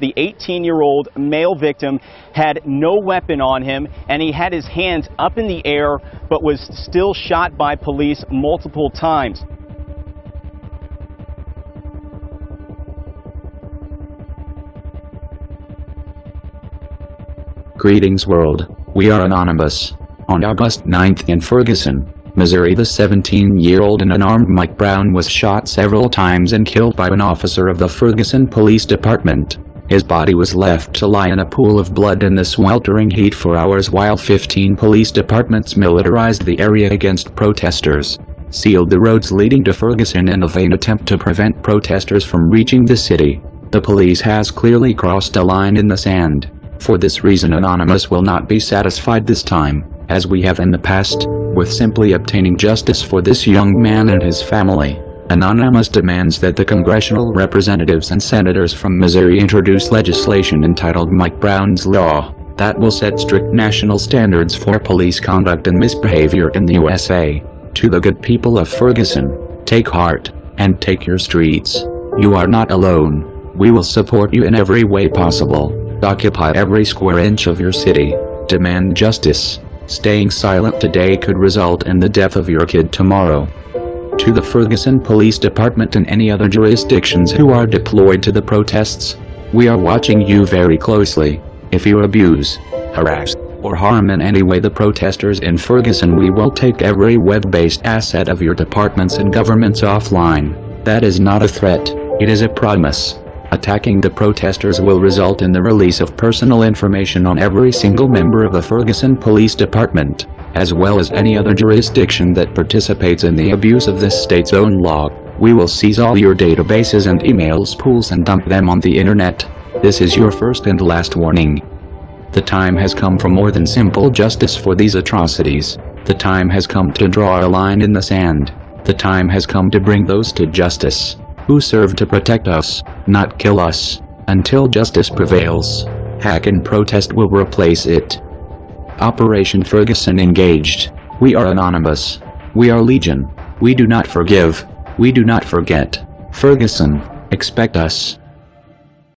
The 18-year-old male victim had no weapon on him and he had his hands up in the air but was still shot by police multiple times. Greetings world, we are Anonymous. On August 9th in Ferguson, Missouri the 17-year-old and unarmed Mike Brown was shot several times and killed by an officer of the Ferguson Police Department. His body was left to lie in a pool of blood in the sweltering heat for hours while 15 police departments militarized the area against protesters, sealed the roads leading to Ferguson in a vain attempt to prevent protesters from reaching the city. The police has clearly crossed a line in the sand. For this reason Anonymous will not be satisfied this time, as we have in the past, with simply obtaining justice for this young man and his family. Anonymous demands that the congressional representatives and senators from Missouri introduce legislation entitled Mike Brown's Law, that will set strict national standards for police conduct and misbehavior in the USA. To the good people of Ferguson, take heart, and take your streets. You are not alone. We will support you in every way possible. Occupy every square inch of your city. Demand justice. Staying silent today could result in the death of your kid tomorrow. To the Ferguson Police Department and any other jurisdictions who are deployed to the protests, we are watching you very closely. If you abuse, harass, or harm in any way the protesters in Ferguson we will take every web-based asset of your departments and governments offline. That is not a threat, it is a promise. Attacking the protesters will result in the release of personal information on every single member of the Ferguson Police Department, as well as any other jurisdiction that participates in the abuse of this state's own law. We will seize all your databases and email spools and dump them on the internet. This is your first and last warning. The time has come for more than simple justice for these atrocities. The time has come to draw a line in the sand. The time has come to bring those to justice who serve to protect us, not kill us, until justice prevails. Hack and protest will replace it. Operation Ferguson engaged. We are anonymous. We are legion. We do not forgive. We do not forget. Ferguson, expect us.